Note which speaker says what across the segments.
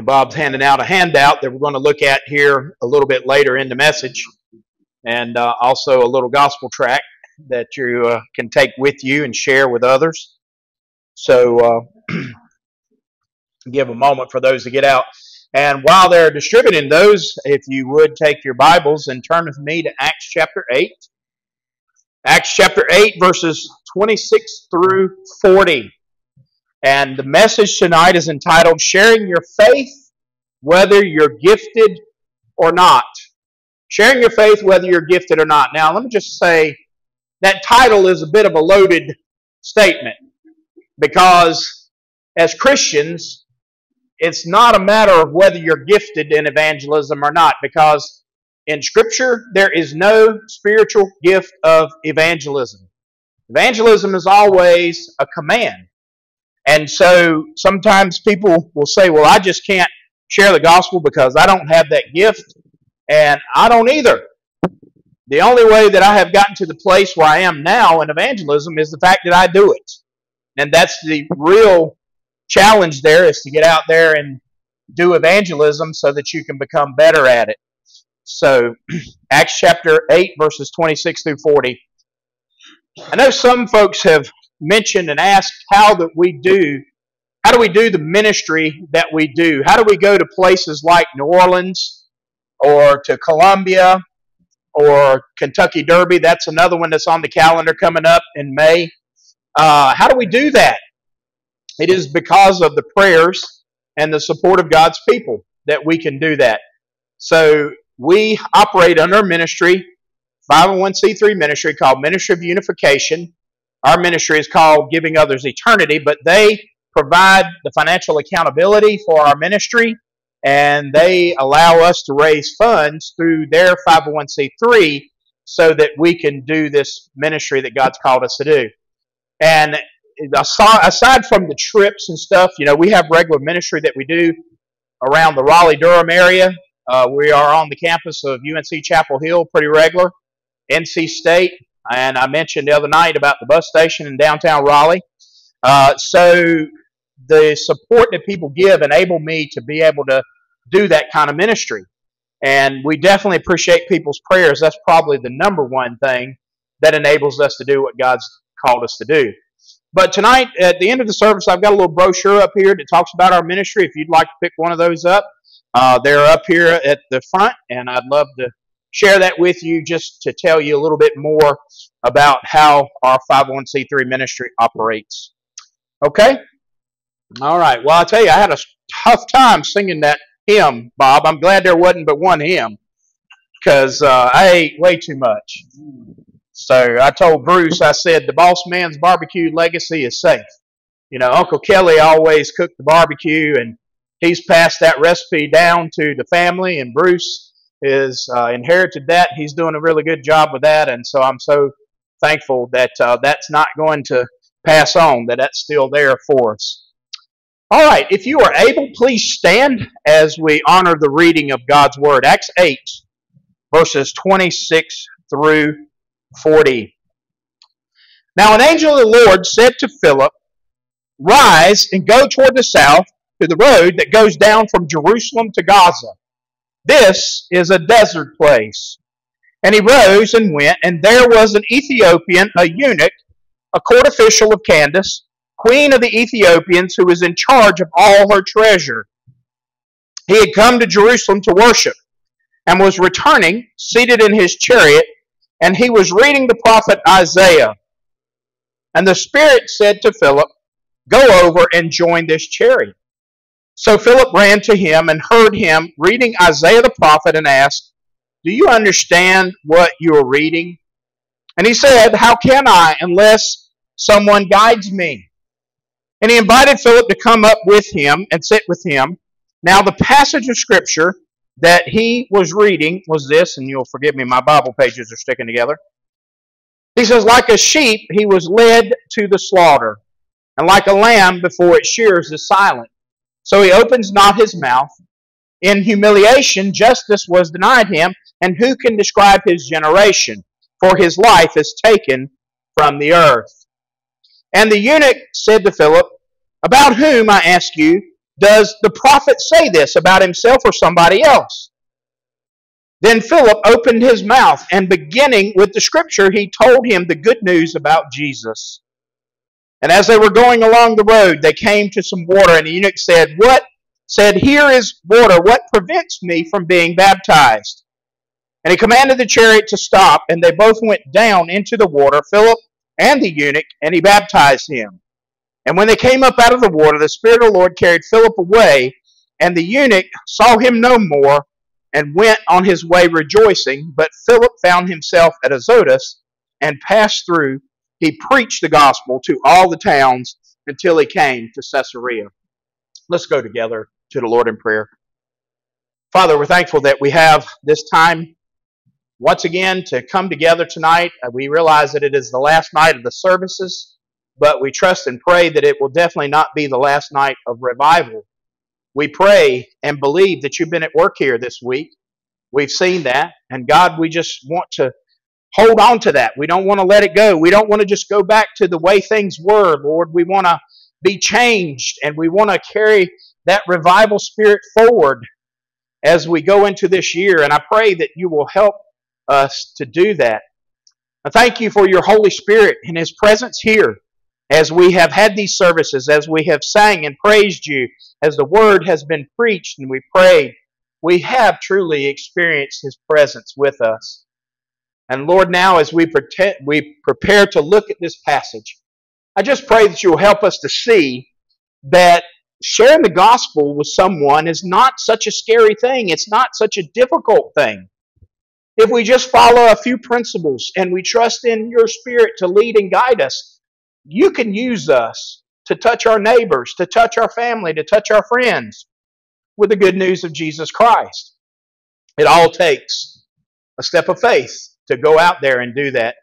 Speaker 1: Bob's handing out a handout that we're going to look at here a little bit later in the message, and uh, also a little gospel track that you uh, can take with you and share with others. So, uh, give a moment for those to get out. And while they're distributing those, if you would take your Bibles and turn with me to Acts chapter 8. Acts chapter 8, verses 26 through 40. And the message tonight is entitled Sharing Your Faith, Whether You're Gifted or Not. Sharing Your Faith, Whether You're Gifted or Not. Now, let me just say that title is a bit of a loaded statement because as Christians, it's not a matter of whether you're gifted in evangelism or not because in Scripture there is no spiritual gift of evangelism. Evangelism is always a command. And so sometimes people will say, well, I just can't share the gospel because I don't have that gift. And I don't either. The only way that I have gotten to the place where I am now in evangelism is the fact that I do it. And that's the real challenge there is to get out there and do evangelism so that you can become better at it. So, Acts chapter 8, verses 26 through 40. I know some folks have mentioned and asked how that we do how do we do the ministry that we do? How do we go to places like New Orleans or to Columbia or Kentucky Derby? That's another one that's on the calendar coming up in May. Uh, how do we do that? It is because of the prayers and the support of God's people that we can do that. So we operate under a ministry, 501c3 ministry called Ministry of Unification. Our ministry is called Giving Others Eternity, but they provide the financial accountability for our ministry and they allow us to raise funds through their 501c3 so that we can do this ministry that God's called us to do. And aside from the trips and stuff, you know, we have regular ministry that we do around the Raleigh Durham area. Uh, we are on the campus of UNC Chapel Hill pretty regular. NC State, and I mentioned the other night about the bus station in downtown Raleigh. Uh, so the support that people give enabled me to be able to do that kind of ministry. And we definitely appreciate people's prayers. That's probably the number one thing that enables us to do what God's called us to do. But tonight, at the end of the service, I've got a little brochure up here that talks about our ministry. If you'd like to pick one of those up, uh, they're up here at the front, and I'd love to share that with you just to tell you a little bit more about how our 501c3 ministry operates. Okay? All right. Well, I'll tell you, I had a tough time singing that hymn, Bob. I'm glad there wasn't but one hymn because uh, I ate way too much. So I told Bruce, I said, the boss man's barbecue legacy is safe. You know, Uncle Kelly always cooked the barbecue, and he's passed that recipe down to the family, and Bruce is uh, inherited that. He's doing a really good job with that, and so I'm so thankful that uh, that's not going to pass on, that that's still there for us. All right, if you are able, please stand as we honor the reading of God's Word. Acts 8, verses 26 through 40. Now, an angel of the Lord said to Philip, Rise and go toward the south to the road that goes down from Jerusalem to Gaza this is a desert place. And he rose and went, and there was an Ethiopian, a eunuch, a court official of Candace, queen of the Ethiopians, who was in charge of all her treasure. He had come to Jerusalem to worship, and was returning, seated in his chariot, and he was reading the prophet Isaiah. And the Spirit said to Philip, Go over and join this chariot. So Philip ran to him and heard him reading Isaiah the prophet and asked, Do you understand what you are reading? And he said, How can I unless someone guides me? And he invited Philip to come up with him and sit with him. Now, the passage of Scripture that he was reading was this, and you'll forgive me, my Bible pages are sticking together. He says, Like a sheep, he was led to the slaughter, and like a lamb before its shears is silent. So he opens not his mouth. In humiliation, justice was denied him, and who can describe his generation? For his life is taken from the earth. And the eunuch said to Philip, About whom, I ask you, does the prophet say this about himself or somebody else? Then Philip opened his mouth, and beginning with the scripture, he told him the good news about Jesus. And as they were going along the road, they came to some water, and the eunuch said, What? Said, Here is water. What prevents me from being baptized? And he commanded the chariot to stop, and they both went down into the water, Philip and the eunuch, and he baptized him. And when they came up out of the water, the Spirit of the Lord carried Philip away, and the eunuch saw him no more, and went on his way rejoicing. But Philip found himself at Azotus, and passed through. He preached the gospel to all the towns until he came to Caesarea. Let's go together to the Lord in prayer. Father, we're thankful that we have this time once again to come together tonight. Uh, we realize that it is the last night of the services, but we trust and pray that it will definitely not be the last night of revival. We pray and believe that you've been at work here this week. We've seen that. And God, we just want to hold on to that. We don't want to let it go. We don't want to just go back to the way things were, Lord. We want to be changed and we want to carry that revival spirit forward as we go into this year. And I pray that you will help us to do that. I thank you for your Holy Spirit and His presence here as we have had these services, as we have sang and praised you, as the Word has been preached and we prayed. We have truly experienced His presence with us. And Lord, now as we, pretend, we prepare to look at this passage, I just pray that you will help us to see that sharing the gospel with someone is not such a scary thing. It's not such a difficult thing. If we just follow a few principles and we trust in your Spirit to lead and guide us, you can use us to touch our neighbors, to touch our family, to touch our friends with the good news of Jesus Christ. It all takes a step of faith to go out there and do that.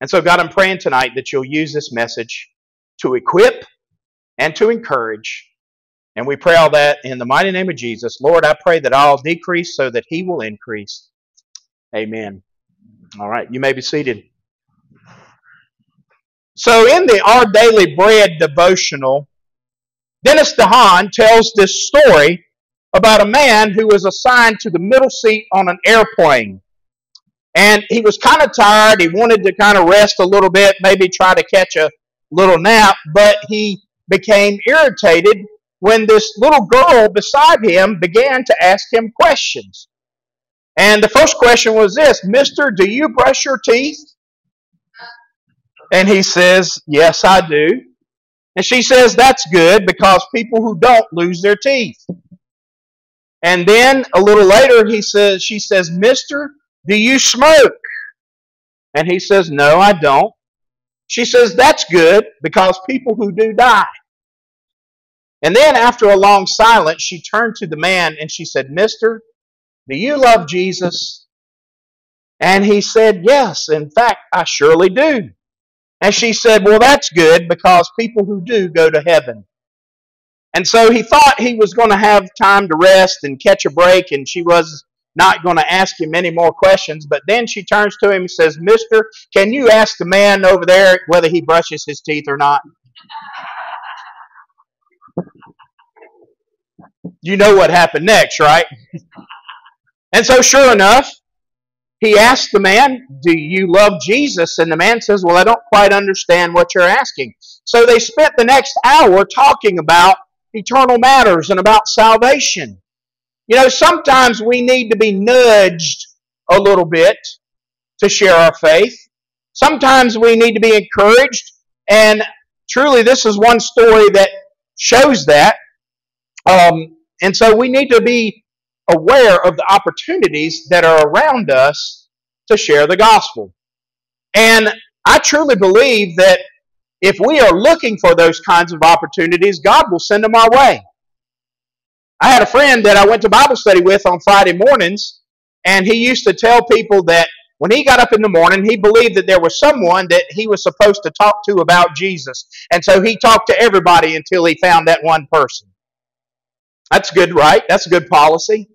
Speaker 1: And so, God, I'm praying tonight that you'll use this message to equip and to encourage. And we pray all that in the mighty name of Jesus. Lord, I pray that I'll decrease so that He will increase. Amen. All right, you may be seated. So, in the Our Daily Bread devotional, Dennis DeHaan tells this story about a man who was assigned to the middle seat on an airplane. And he was kind of tired. He wanted to kind of rest a little bit, maybe try to catch a little nap, but he became irritated when this little girl beside him began to ask him questions. And the first question was this Mister, do you brush your teeth? And he says, Yes, I do. And she says, That's good because people who don't lose their teeth. And then a little later, he says, she says, Mister, do you smoke? And he says, No, I don't. She says, That's good because people who do die. And then after a long silence, she turned to the man and she said, Mister, do you love Jesus? And he said, Yes, in fact, I surely do. And she said, Well, that's good because people who do go to heaven. And so he thought he was going to have time to rest and catch a break, and she was not going to ask him any more questions. But then she turns to him and says, Mister, can you ask the man over there whether he brushes his teeth or not? You know what happened next, right? And so, sure enough, he asked the man, Do you love Jesus? And the man says, Well, I don't quite understand what you're asking. So they spent the next hour talking about eternal matters and about salvation. You know, sometimes we need to be nudged a little bit to share our faith. Sometimes we need to be encouraged. And truly, this is one story that shows that. Um, and so we need to be aware of the opportunities that are around us to share the gospel. And I truly believe that if we are looking for those kinds of opportunities, God will send them our way. I had a friend that I went to Bible study with on Friday mornings, and he used to tell people that when he got up in the morning, he believed that there was someone that he was supposed to talk to about Jesus. And so he talked to everybody until he found that one person. That's good, right? That's a good policy.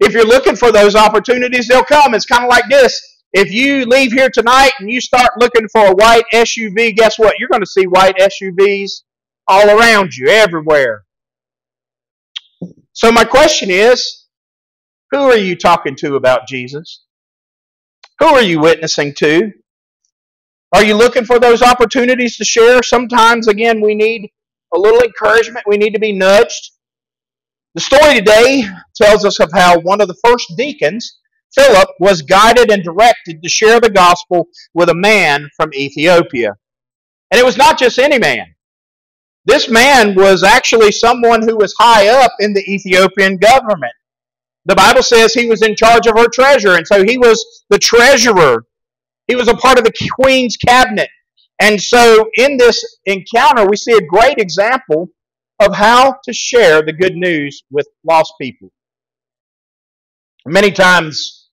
Speaker 1: If you're looking for those opportunities, they'll come. It's kind of like this. If you leave here tonight and you start looking for a white SUV, guess what? You're going to see white SUVs all around you, everywhere. So, my question is who are you talking to about Jesus? Who are you witnessing to? Are you looking for those opportunities to share? Sometimes, again, we need a little encouragement. We need to be nudged. The story today tells us of how one of the first deacons, Philip, was guided and directed to share the gospel with a man from Ethiopia. And it was not just any man. This man was actually someone who was high up in the Ethiopian government. The Bible says he was in charge of her treasure, and so he was the treasurer. He was a part of the queen's cabinet. And so in this encounter, we see a great example of how to share the good news with lost people. Many times,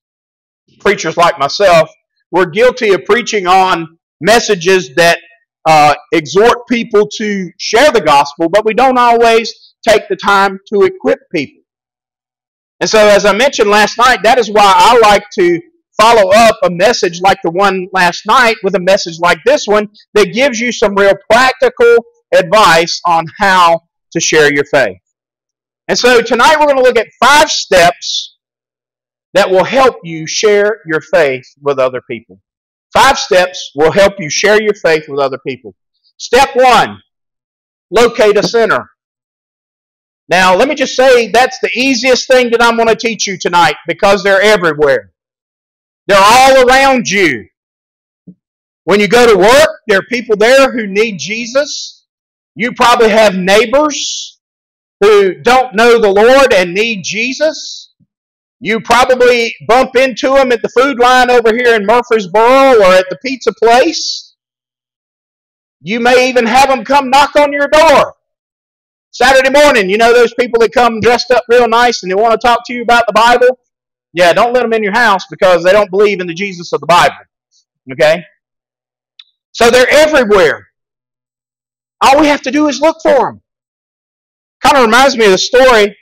Speaker 1: preachers like myself, were guilty of preaching on messages that uh, exhort people to share the gospel, but we don't always take the time to equip people. And so, as I mentioned last night, that is why I like to follow up a message like the one last night with a message like this one that gives you some real practical advice on how to share your faith. And so, tonight we're going to look at five steps that will help you share your faith with other people. Five steps will help you share your faith with other people. Step one, locate a sinner. Now, let me just say that's the easiest thing that I'm going to teach you tonight because they're everywhere. They're all around you. When you go to work, there are people there who need Jesus. You probably have neighbors who don't know the Lord and need Jesus. You probably bump into them at the food line over here in Murfreesboro or at the pizza place. You may even have them come knock on your door. Saturday morning, you know those people that come dressed up real nice and they want to talk to you about the Bible? Yeah, don't let them in your house because they don't believe in the Jesus of the Bible. Okay? So they're everywhere. All we have to do is look for them. Kind of reminds me of the story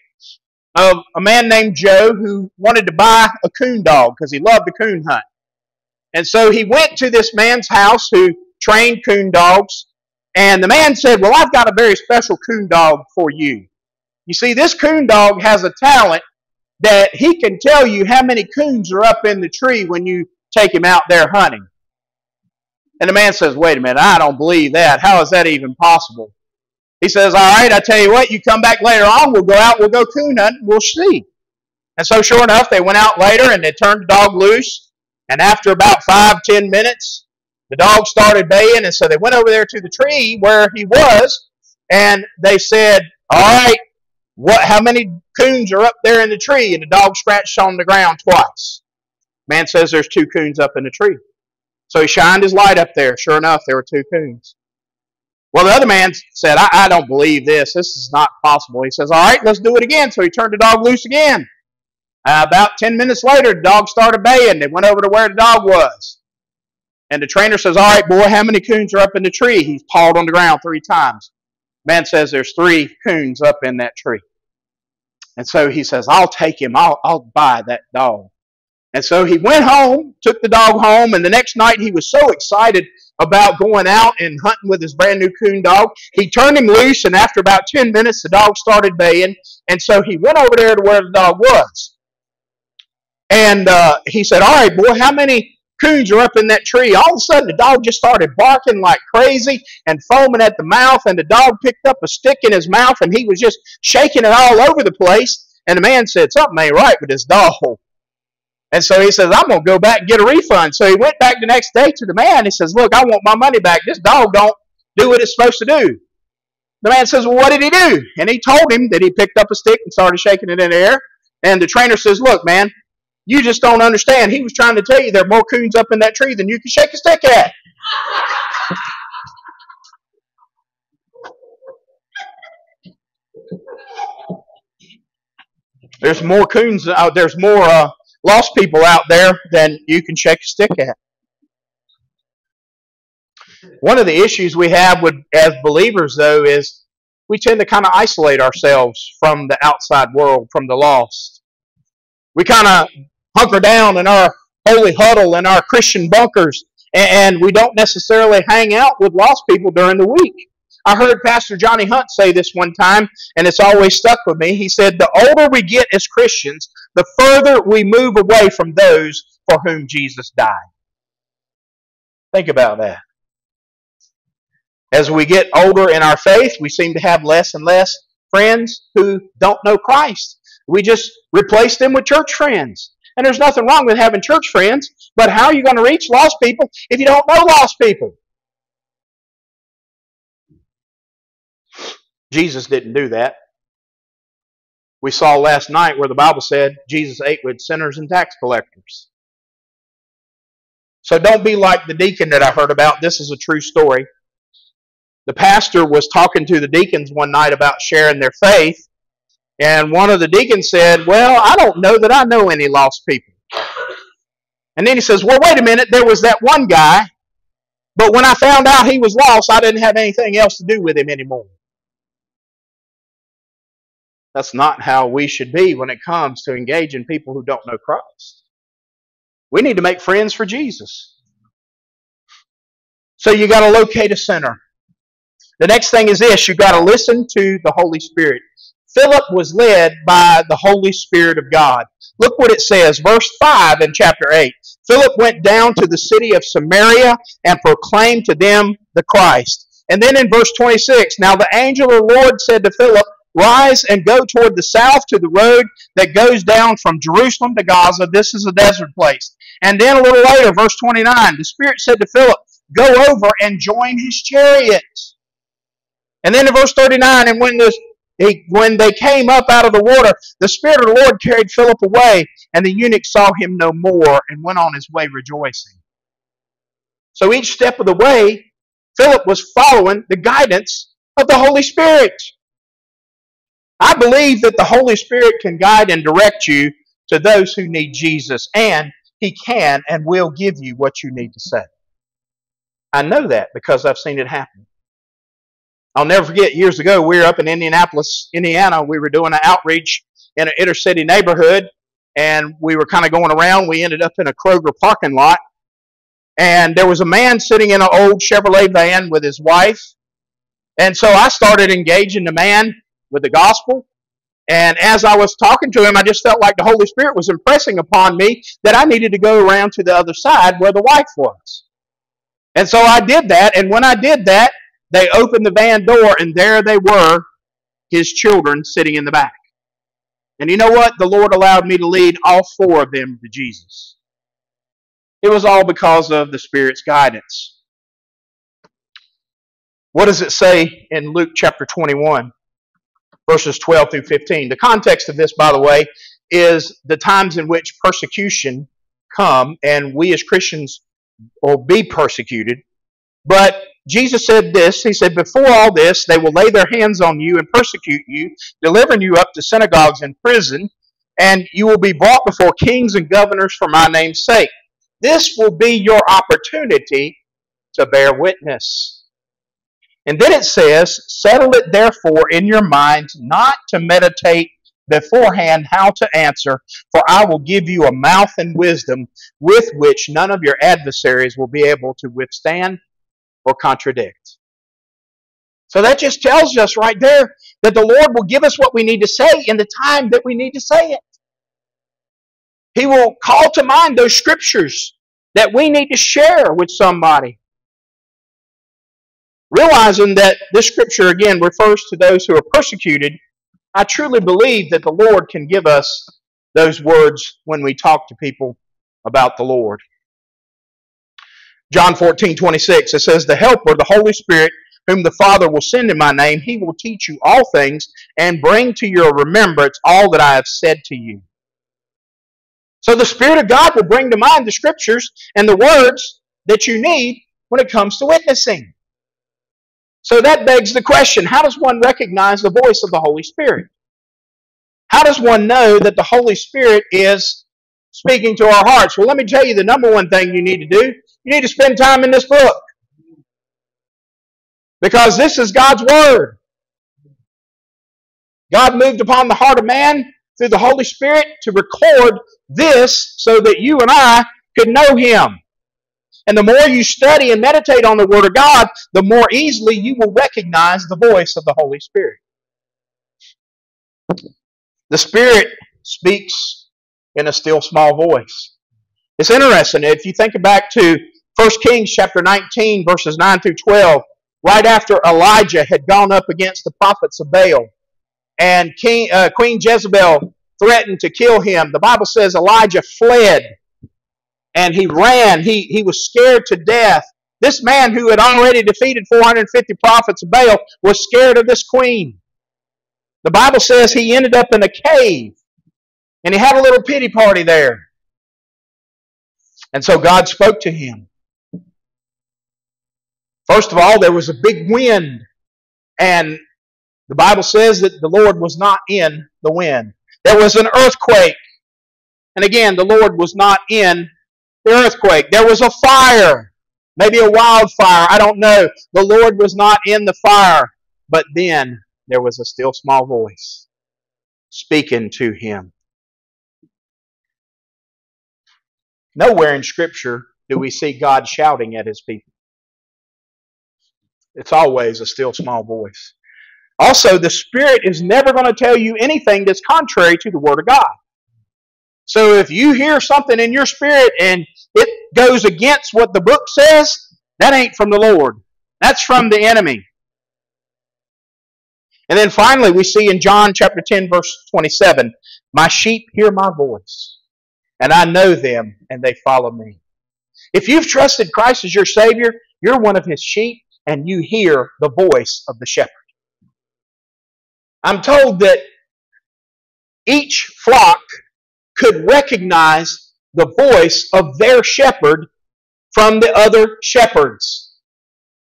Speaker 1: of a man named Joe who wanted to buy a coon dog because he loved to coon hunt. And so he went to this man's house who trained coon dogs. And the man said, Well, I've got a very special coon dog for you. You see, this coon dog has a talent that he can tell you how many coons are up in the tree when you take him out there hunting. And the man says, Wait a minute, I don't believe that. How is that even possible? He says, All right, I tell you what, you come back later on, we'll go out, we'll go coon hunting, we'll see. And so, sure enough, they went out later and they turned the dog loose. And after about five, ten minutes, the dog started baying. And so they went over there to the tree where he was. And they said, All right, what, how many coons are up there in the tree? And the dog scratched on the ground twice. Man says there's two coons up in the tree. So he shined his light up there. Sure enough, there were two coons. Well, the other man said, I, I don't believe this. This is not possible. He says, All right, let's do it again. So he turned the dog loose again. Uh, about 10 minutes later, the dog started baying. They went over to where the dog was. And the trainer says, All right, boy, how many coons are up in the tree? He's pawed on the ground three times. Man says there's three coons up in that tree. And so he says, I'll take him. I'll, I'll buy that dog. And so he went home, took the dog home, and the next night he was so excited about going out and hunting with his brand new coon dog. He turned him loose, and after about 10 minutes, the dog started baying. And so he went over there to where the dog was. And uh, he said, All right, boy, how many coons are up in that tree? All of a sudden, the dog just started barking like crazy and foaming at the mouth. And the dog picked up a stick in his mouth and he was just shaking it all over the place. And the man said, Something ain't right with this dog. And so he says, I'm going to go back and get a refund. So he went back the next day to the man. He says, Look, I want my money back. This dog don't do what it's supposed to do. The man says, Well, what did he do? And he told him that he picked up a stick and started shaking it in the air. And the trainer says, Look, man, you just don't understand. He was trying to tell you there are more coons up in that tree than you can shake a stick at. There's more coons out. There's more uh, lost people out there than you can shake a stick at. One of the issues we have with as believers, though, is we tend to kind of isolate ourselves from the outside world, from the lost. We kind of hunker down in our holy huddle in our Christian bunkers, and we don't necessarily hang out with lost people during the week. I heard Pastor Johnny Hunt say this one time, and it's always stuck with me. He said, The older we get as Christians, the further we move away from those for whom Jesus died. Think about that. As we get older in our faith, we seem to have less and less friends who don't know Christ. We just replace them with church friends. And there's nothing wrong with having church friends, but how are you going to reach lost people if you don't know lost people? Jesus didn't do that. We saw last night where the Bible said Jesus ate with sinners and tax collectors. So don't be like the deacon that I heard about. This is a true story. The pastor was talking to the deacons one night about sharing their faith, and one of the deacons said, Well, I don't know that I know any lost people. And then he says, Well, wait a minute, there was that one guy, but when I found out he was lost, I didn't have anything else to do with him anymore. That's not how we should be when it comes to engaging people who don't know Christ. We need to make friends for Jesus. So you got to locate a center. The next thing is this you got to listen to the Holy Spirit. Philip was led by the Holy Spirit of God. Look what it says, verse 5 in chapter 8. Philip went down to the city of Samaria and proclaimed to them the Christ. And then in verse 26, now the angel of the Lord said to Philip, Rise and go toward the south to the road that goes down from Jerusalem to Gaza. This is a desert place. And then a little later, verse 29, the Spirit said to Philip, Go over and join his chariots. And then in verse 39, and when, the, he, when they came up out of the water, the Spirit of the Lord carried Philip away, and the eunuch saw him no more and went on his way rejoicing. So each step of the way, Philip was following the guidance of the Holy Spirit. I believe that the Holy Spirit can guide and direct you to those who need Jesus, and He can and will give you what you need to say. I know that because I've seen it happen. I'll never forget years ago, we were up in Indianapolis, Indiana. We were doing an outreach in an inner city neighborhood, and we were kind of going around. We ended up in a Kroger parking lot, and there was a man sitting in an old Chevrolet van with his wife. And so I started engaging the man with the gospel. And as I was talking to him, I just felt like the Holy Spirit was impressing upon me that I needed to go around to the other side where the wife was. And so I did that. And when I did that, they opened the van door, and there they were, his children sitting in the back. And you know what? The Lord allowed me to lead all four of them to Jesus. It was all because of the Spirit's guidance. What does it say in Luke chapter 21? Verses 12 through 15. The context of this, by the way, is the times in which persecution come, and we as Christians will be persecuted. But Jesus said this He said, Before all this, they will lay their hands on you and persecute you, delivering you up to synagogues and prison, and you will be brought before kings and governors for my name's sake. This will be your opportunity to bear witness. And then it says, Settle it therefore in your minds not to meditate beforehand how to answer, for I will give you a mouth and wisdom with which none of your adversaries will be able to withstand or contradict. So that just tells us right there that the Lord will give us what we need to say in the time that we need to say it. He will call to mind those scriptures that we need to share with somebody. Realizing that this scripture again refers to those who are persecuted, I truly believe that the Lord can give us those words when we talk to people about the Lord. John 14, 26, it says, The Helper, the Holy Spirit, whom the Father will send in my name, he will teach you all things and bring to your remembrance all that I have said to you. So the Spirit of God will bring to mind the scriptures and the words that you need when it comes to witnessing. So that begs the question how does one recognize the voice of the Holy Spirit? How does one know that the Holy Spirit is speaking to our hearts? Well, let me tell you the number one thing you need to do you need to spend time in this book. Because this is God's Word. God moved upon the heart of man through the Holy Spirit to record this so that you and I could know Him. And the more you study and meditate on the Word of God, the more easily you will recognize the voice of the Holy Spirit. The Spirit speaks in a still small voice. It's interesting. If you think back to 1 Kings chapter 19, verses 9 through 12, right after Elijah had gone up against the prophets of Baal, and King, uh, Queen Jezebel threatened to kill him, the Bible says Elijah fled and he ran. He, he was scared to death. This man who had already defeated 450 prophets of Baal was scared of this queen. The Bible says he ended up in a cave and he had a little pity party there. And so God spoke to him. First of all, there was a big wind, and the Bible says that the Lord was not in the wind. There was an earthquake, and again, the Lord was not in earthquake. There was a fire, maybe a wildfire, I don't know. The Lord was not in the fire, but then there was a still small voice speaking to him. Nowhere in Scripture do we see God shouting at his people. It's always a still small voice. Also, the Spirit is never going to tell you anything that's contrary to the Word of God. So if you hear something in your spirit and goes against what the book says, that ain't from the Lord. That's from the enemy. And then finally, we see in John chapter 10, verse 27 My sheep hear my voice, and I know them, and they follow me. If you've trusted Christ as your Savior, you're one of His sheep, and you hear the voice of the shepherd. I'm told that each flock could recognize the voice of their shepherd from the other shepherds.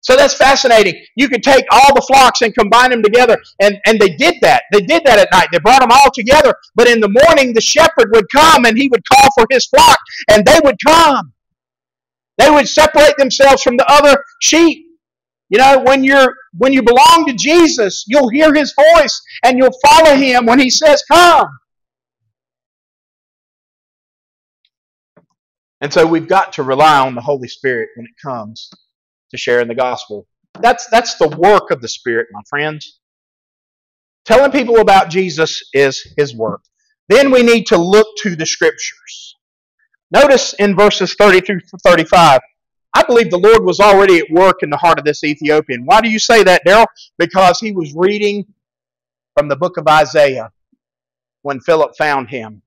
Speaker 1: So that's fascinating. You could take all the flocks and combine them together. And, and they did that. They did that at night. They brought them all together. But in the morning, the shepherd would come and he would call for his flock, and they would come. They would separate themselves from the other sheep. You know, when you're when you belong to Jesus, you'll hear his voice and you'll follow him when he says, Come. And so we've got to rely on the Holy Spirit when it comes to sharing the gospel. That's, that's the work of the Spirit, my friends. Telling people about Jesus is his work. Then we need to look to the scriptures. Notice in verses 30 through 35, I believe the Lord was already at work in the heart of this Ethiopian. Why do you say that, Darrel? Because he was reading from the book of Isaiah when Philip found him.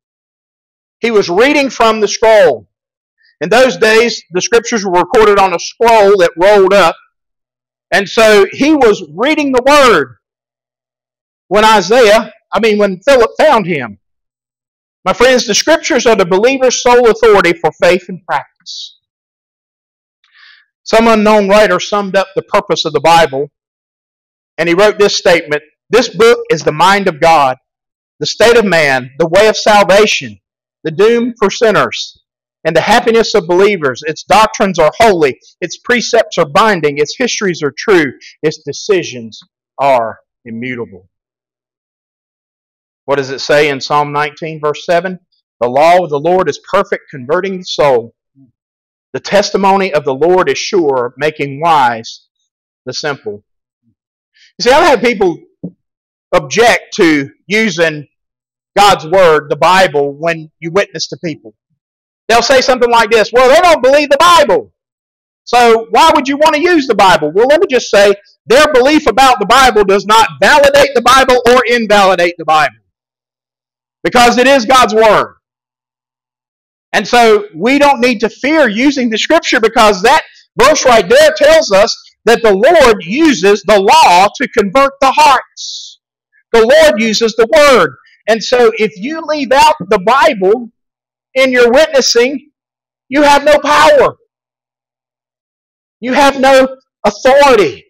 Speaker 1: He was reading from the scroll. In those days, the scriptures were recorded on a scroll that rolled up. And so he was reading the word when Isaiah, I mean, when Philip found him. My friends, the scriptures are the believer's sole authority for faith and practice. Some unknown writer summed up the purpose of the Bible, and he wrote this statement This book is the mind of God, the state of man, the way of salvation, the doom for sinners, and the happiness of believers. Its doctrines are holy, its precepts are binding, its histories are true, its decisions are immutable. What does it say in Psalm 19, verse 7? The law of the Lord is perfect, converting the soul. The testimony of the Lord is sure, making wise the simple. You see, I've had people object to using God's Word, the Bible, when you witness to people. They'll say something like this Well, they don't believe the Bible. So why would you want to use the Bible? Well, let me just say their belief about the Bible does not validate the Bible or invalidate the Bible because it is God's Word. And so we don't need to fear using the Scripture because that verse right there tells us that the Lord uses the law to convert the hearts. The Lord uses the Word. And so if you leave out the Bible, in your witnessing, you have no power. You have no authority.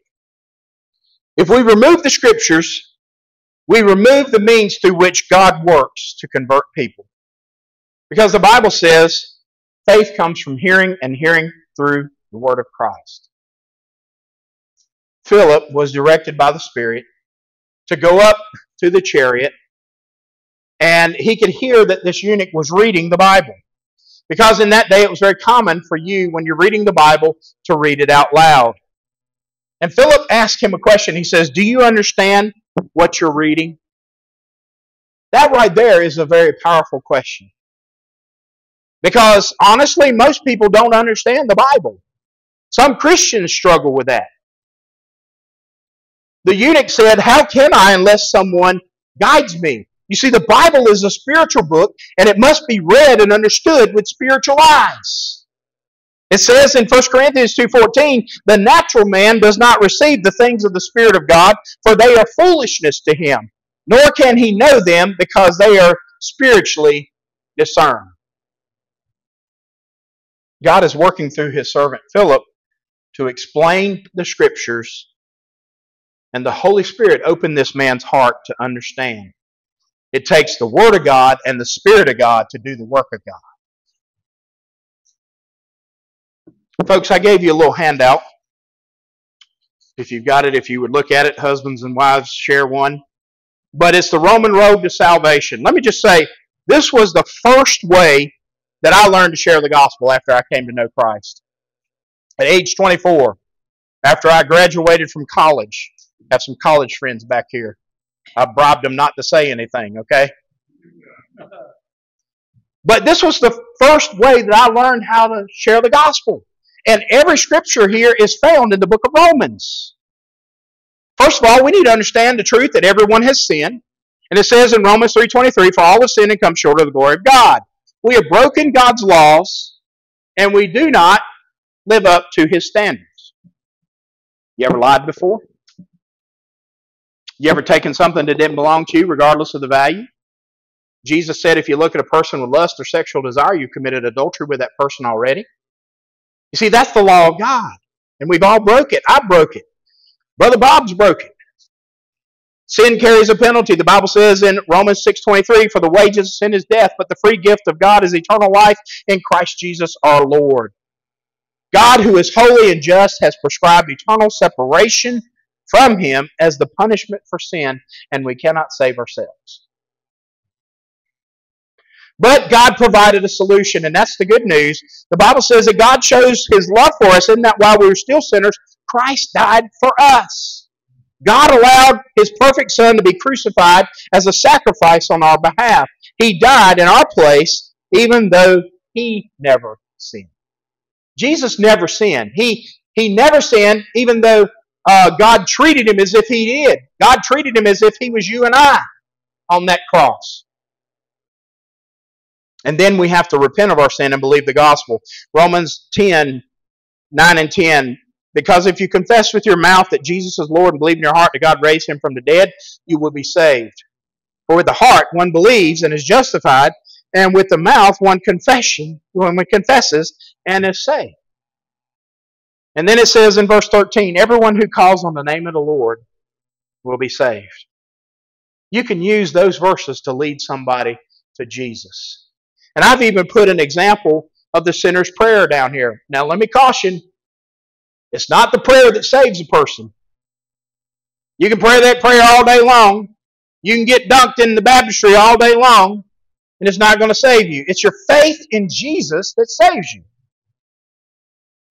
Speaker 1: If we remove the scriptures, we remove the means through which God works to convert people. Because the Bible says faith comes from hearing and hearing through the word of Christ. Philip was directed by the Spirit to go up to the chariot and he could hear that this eunuch was reading the Bible. Because in that day it was very common for you, when you're reading the Bible, to read it out loud. And Philip asked him a question. He says, Do you understand what you're reading? That right there is a very powerful question. Because honestly, most people don't understand the Bible. Some Christians struggle with that. The eunuch said, How can I unless someone guides me? You see, the Bible is a spiritual book, and it must be read and understood with spiritual eyes. It says in 1 Corinthians 2.14, the natural man does not receive the things of the Spirit of God, for they are foolishness to him, nor can he know them because they are spiritually discerned. God is working through his servant Philip to explain the scriptures, and the Holy Spirit opened this man's heart to understand. It takes the Word of God and the Spirit of God to do the work of God. Folks, I gave you a little handout. If you've got it, if you would look at it, husbands and wives share one. But it's the Roman road to salvation. Let me just say, this was the first way that I learned to share the gospel after I came to know Christ. At age 24, after I graduated from college, I have some college friends back here. I bribed him not to say anything, okay? But this was the first way that I learned how to share the gospel. And every scripture here is found in the book of Romans. First of all, we need to understand the truth that everyone has sinned. And it says in Romans 3.23, For all have sinned and come short of the glory of God. We have broken God's laws, and we do not live up to His standards. You ever lied before? You ever taken something that didn't belong to you, regardless of the value? Jesus said if you look at a person with lust or sexual desire, you committed adultery with that person already. You see, that's the law of God. And we've all broke it. I broke it. Brother Bob's broke it. Sin carries a penalty. The Bible says in Romans 6.23, For the wages of sin is death, but the free gift of God is eternal life in Christ Jesus our Lord. God, who is holy and just, has prescribed eternal separation from Him as the punishment for sin, and we cannot save ourselves. But God provided a solution, and that's the good news. The Bible says that God shows His love for us, in that while we were still sinners, Christ died for us. God allowed His perfect Son to be crucified as a sacrifice on our behalf. He died in our place, even though He never sinned. Jesus never sinned. He, he never sinned, even though uh, God treated Him as if He did. God treated Him as if He was you and I on that cross. And then we have to repent of our sin and believe the gospel. Romans 10, 9 and 10. Because if you confess with your mouth that Jesus is Lord and believe in your heart that God raised him from the dead, you will be saved. For with the heart one believes and is justified, and with the mouth one confession, when one confesses and is saved. And then it says in verse 13, everyone who calls on the name of the Lord will be saved. You can use those verses to lead somebody to Jesus. And I've even put an example of the sinner's prayer down here. Now, let me caution it's not the prayer that saves a person. You can pray that prayer all day long. You can get dunked in the baptistry all day long, and it's not going to save you. It's your faith in Jesus that saves you.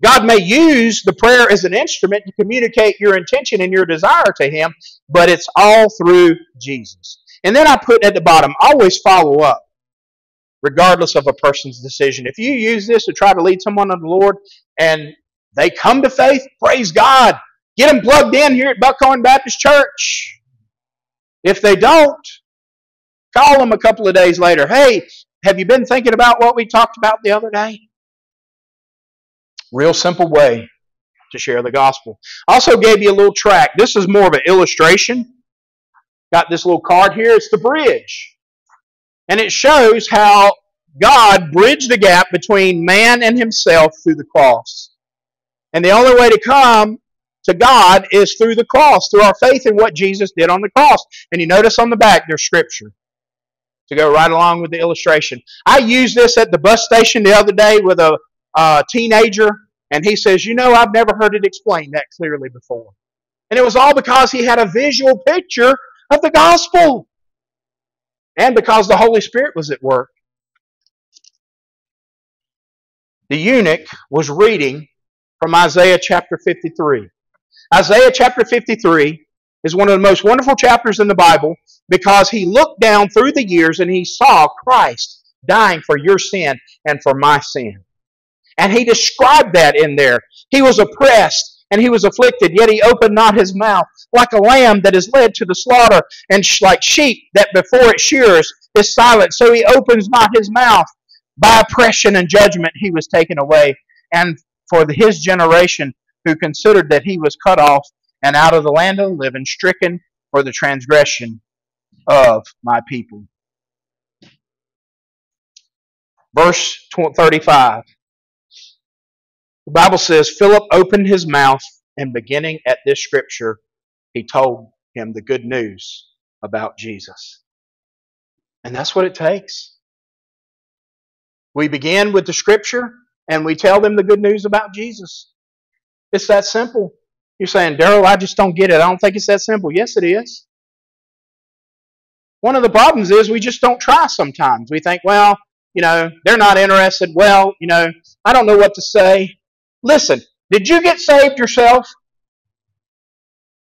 Speaker 1: God may use the prayer as an instrument to communicate your intention and your desire to Him, but it's all through Jesus. And then I put at the bottom, always follow up regardless of a person's decision. If you use this to try to lead someone to the Lord and they come to faith, praise God. Get them plugged in here at Buckhorn Baptist Church. If they don't, call them a couple of days later. Hey, have you been thinking about what we talked about the other day? Real simple way to share the gospel. Also gave you a little track. This is more of an illustration. Got this little card here. It's the bridge. And it shows how God bridged the gap between man and himself through the cross. And the only way to come to God is through the cross, through our faith in what Jesus did on the cross. And you notice on the back there's scripture to go right along with the illustration. I used this at the bus station the other day with a uh, teenager, and he says, You know, I've never heard it explained that clearly before. And it was all because he had a visual picture of the gospel and because the Holy Spirit was at work. the eunuch was reading from Isaiah chapter 53. Isaiah chapter 53 is one of the most wonderful chapters in the Bible because he looked down through the years and he saw Christ dying for your sin and for my sin. And he described that in there. He was oppressed and he was afflicted, yet he opened not his mouth, like a lamb that is led to the slaughter, and like sheep that before it shears is silent. So he opens not his mouth. By oppression and judgment he was taken away. And for his generation who considered that he was cut off and out of the land of the living, stricken for the transgression of my people. Verse 35. The Bible says Philip opened his mouth, and beginning at this scripture, he told him the good news about Jesus. And that's what it takes. We begin with the scripture and we tell them the good news about Jesus. It's that simple. You're saying, Darrel, I just don't get it. I don't think it's that simple. Yes, it is. One of the problems is we just don't try sometimes. We think, well, you know, they're not interested. Well, you know, I don't know what to say. Listen, did you get saved yourself?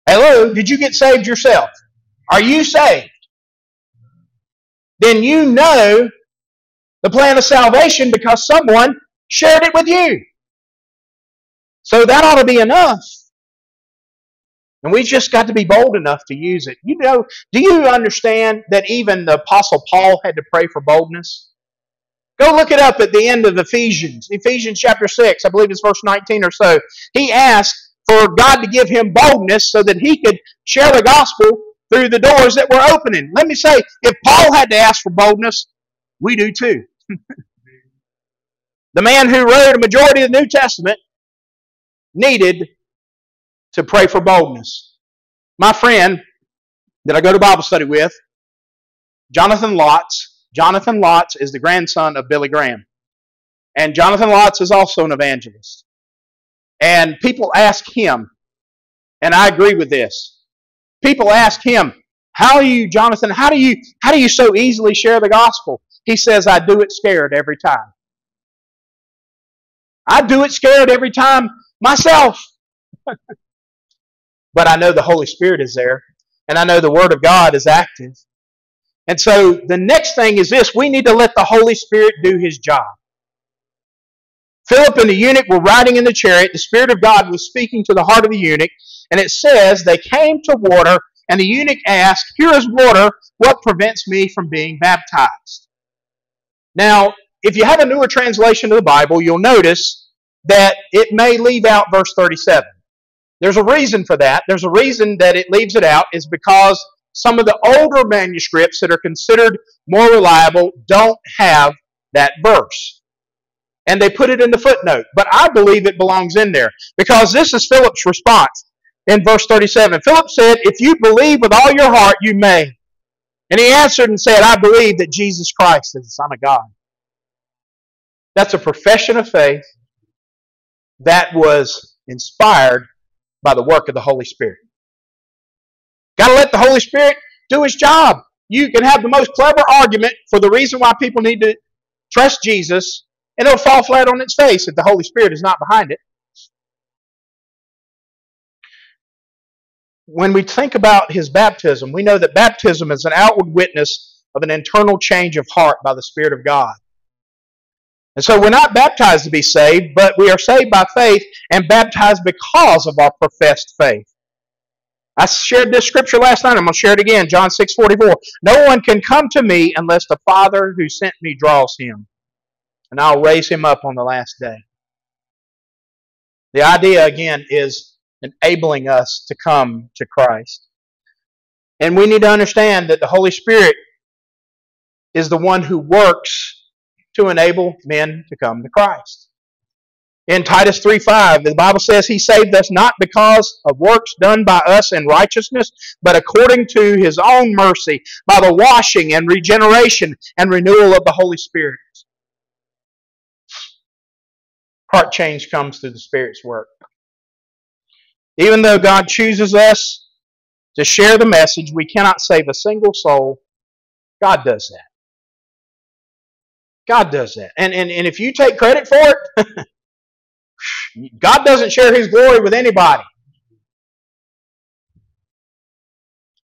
Speaker 1: Hello, did you get saved yourself? Are you saved? Then you know the plan of salvation because someone shared it with you. So that ought to be enough. And we just got to be bold enough to use it. You know, do you understand that even the Apostle Paul had to pray for boldness? Go look it up at the end of Ephesians, Ephesians chapter 6, I believe it's verse 19 or so. He asked for God to give him boldness so that he could share the gospel through the doors that were opening. Let me say, if Paul had to ask for boldness, we do too. the man who wrote a majority of the New Testament needed to pray for boldness. My friend that I go to Bible study with, Jonathan Lotz, Jonathan Lotz is the grandson of Billy Graham. And Jonathan Lotz is also an evangelist. And people ask him, and I agree with this. People ask him, how are you, Jonathan, how do you how do you so easily share the gospel? He says, I do it scared every time. I do it scared every time myself. but I know the Holy Spirit is there, and I know the Word of God is active, and so the next thing is this we need to let the Holy Spirit do his job. Philip and the eunuch were riding in the chariot. The Spirit of God was speaking to the heart of the eunuch. And it says, They came to water, and the eunuch asked, Here is water. What prevents me from being baptized? Now, if you have a newer translation of the Bible, you'll notice that it may leave out verse 37. There's a reason for that. There's a reason that it leaves it out, is because some of the older manuscripts that are considered more reliable don't have that verse. And they put it in the footnote. But I believe it belongs in there because this is Philip's response in verse 37. Philip said, If you believe with all your heart, you may. And he answered and said, I believe that Jesus Christ is the Son of God. That's a profession of faith that was inspired by the work of the Holy Spirit. Got to let the Holy Spirit do his job. You can have the most clever argument for the reason why people need to trust Jesus, and it'll fall flat on its face if the Holy Spirit is not behind it. When we think about his baptism, we know that baptism is an outward witness of an internal change of heart by the Spirit of God. And so we're not baptized to be saved, but we are saved by faith and baptized because of our professed faith. I shared this scripture last night. I'm going to share it again. John 6 44. No one can come to me unless the Father who sent me draws him, and I'll raise him up on the last day. The idea, again, is enabling us to come to Christ. And we need to understand that the Holy Spirit is the one who works to enable men to come to Christ. In Titus 3:5, the Bible says he saved us not because of works done by us in righteousness, but according to his own mercy, by the washing and regeneration and renewal of the Holy Spirit. Heart change comes through the Spirit's work. Even though God chooses us to share the message, we cannot save a single soul. God does that. God does that. And, and, and if you take credit for it, God doesn't share his glory with anybody.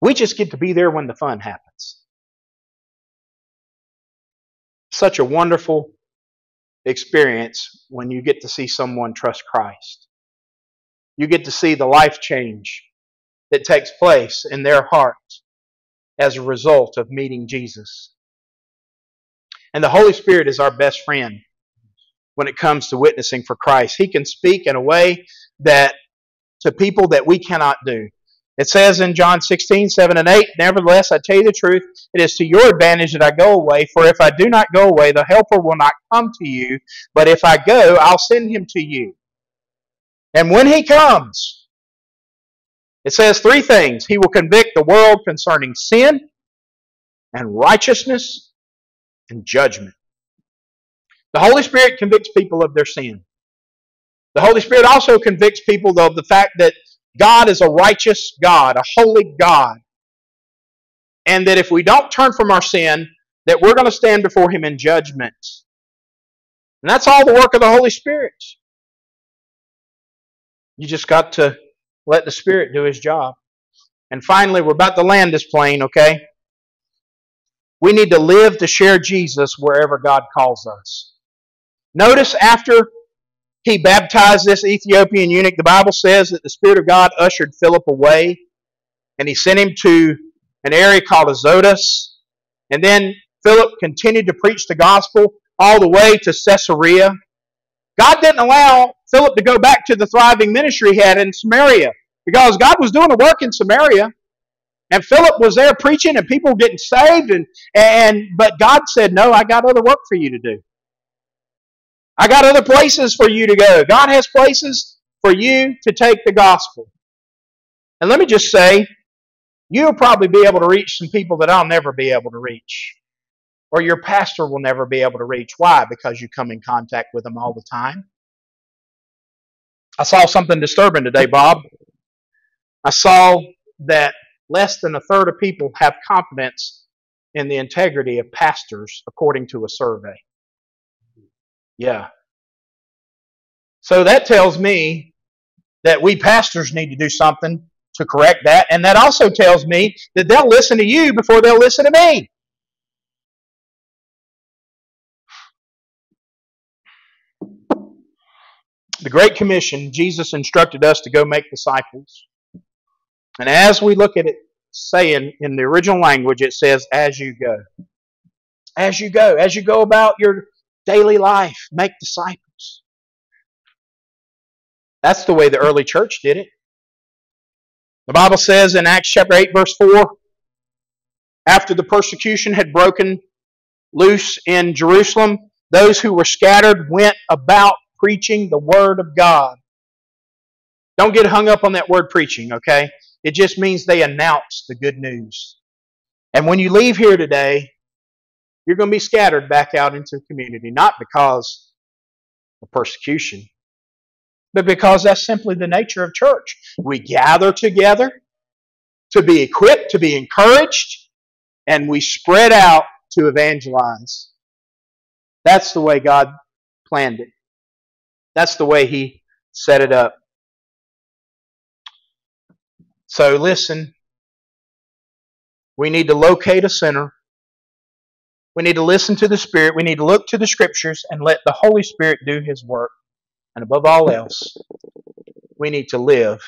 Speaker 1: We just get to be there when the fun happens. Such a wonderful experience when you get to see someone trust Christ. You get to see the life change that takes place in their hearts as a result of meeting Jesus. And the Holy Spirit is our best friend when it comes to witnessing for Christ. He can speak in a way that to people that we cannot do. It says in John 16, 7 and 8, Nevertheless, I tell you the truth, it is to your advantage that I go away, for if I do not go away, the Helper will not come to you, but if I go, I'll send him to you. And when he comes, it says three things. He will convict the world concerning sin and righteousness and judgment. The Holy Spirit convicts people of their sin. The Holy Spirit also convicts people of the fact that God is a righteous God, a holy God. And that if we don't turn from our sin, that we're going to stand before Him in judgment. And that's all the work of the Holy Spirit. You just got to let the Spirit do His job. And finally, we're about to land this plane, okay? We need to live to share Jesus wherever God calls us. Notice after he baptized this Ethiopian eunuch, the Bible says that the Spirit of God ushered Philip away and he sent him to an area called Azotus. And then Philip continued to preach the gospel all the way to Caesarea. God didn't allow Philip to go back to the thriving ministry he had in Samaria because God was doing a work in Samaria. And Philip was there preaching and people getting saved and, and but God said, No, I got other work for you to do. I got other places for you to go. God has places for you to take the gospel. And let me just say, you'll probably be able to reach some people that I'll never be able to reach. Or your pastor will never be able to reach. Why? Because you come in contact with them all the time. I saw something disturbing today, Bob. I saw that less than a third of people have confidence in the integrity of pastors, according to a survey. Yeah. So that tells me that we pastors need to do something to correct that. And that also tells me that they'll listen to you before they'll listen to me. The Great Commission, Jesus instructed us to go make disciples. And as we look at it saying in the original language, it says, as you go. As you go. As you go about your daily life, make disciples. That's the way the early church did it. The Bible says in Acts chapter 8, verse 4, after the persecution had broken loose in Jerusalem, those who were scattered went about preaching the Word of God. Don't get hung up on that word preaching, okay? It just means they announced the good news. And when you leave here today, you're going to be scattered back out into the community, not because of persecution, but because that's simply the nature of church. We gather together to be equipped, to be encouraged, and we spread out to evangelize. That's the way God planned it. That's the way He set it up. So listen, we need to locate a center we need to listen to the Spirit. We need to look to the Scriptures and let the Holy Spirit do His work. And above all else, we need to live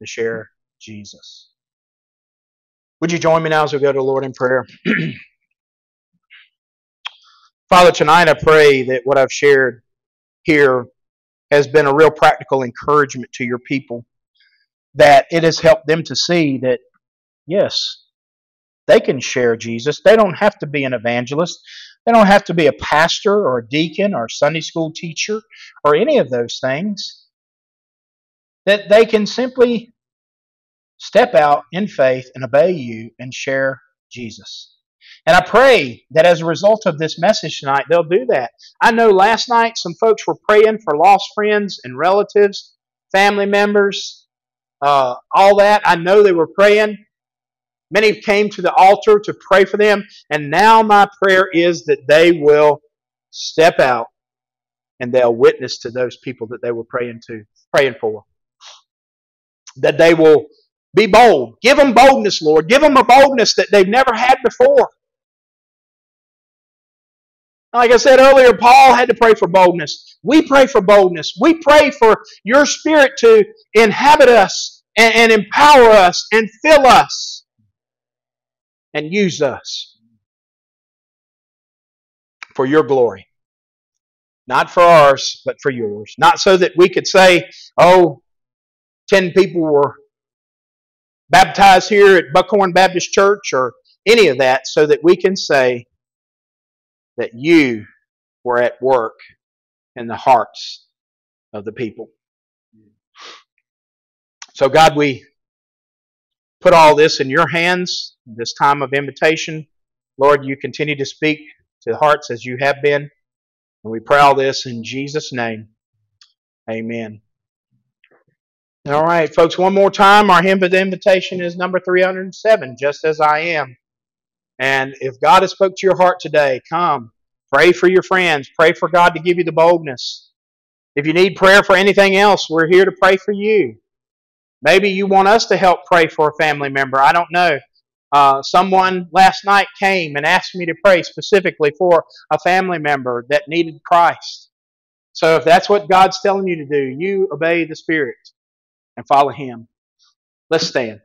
Speaker 1: to share Jesus. Would you join me now as we go to the Lord in prayer? Father, tonight I pray that what I've shared here has been a real practical encouragement to your people, that it has helped them to see that, yes, they can share Jesus. They don't have to be an evangelist. They don't have to be a pastor or a deacon or a Sunday school teacher or any of those things. That they can simply step out in faith and obey you and share Jesus. And I pray that as a result of this message tonight, they'll do that. I know last night some folks were praying for lost friends and relatives, family members, uh, all that. I know they were praying. Many came to the altar to pray for them, and now my prayer is that they will step out and they'll witness to those people that they were praying to, praying for. That they will be bold. Give them boldness, Lord. Give them a boldness that they've never had before. Like I said earlier, Paul had to pray for boldness. We pray for boldness. We pray for your Spirit to inhabit us and, and empower us and fill us and use us for your glory. Not for ours, but for yours. Not so that we could say, oh, 10 people were baptized here at Buckhorn Baptist Church or any of that, so that we can say that you were at work in the hearts of the people. So, God, we put all this in your hands, this time of invitation. Lord, you continue to speak to the hearts as you have been. And we pray all this in Jesus' name. Amen. All right, folks, one more time. Our hymn of invitation is number 307, Just As I Am. And if God has spoke to your heart today, come. Pray for your friends. Pray for God to give you the boldness. If you need prayer for anything else, we're here to pray for you. Maybe you want us to help pray for a family member. I don't know. Uh, someone last night came and asked me to pray specifically for a family member that needed Christ. So if that's what God's telling you to do, you obey the Spirit and follow Him. Let's stand.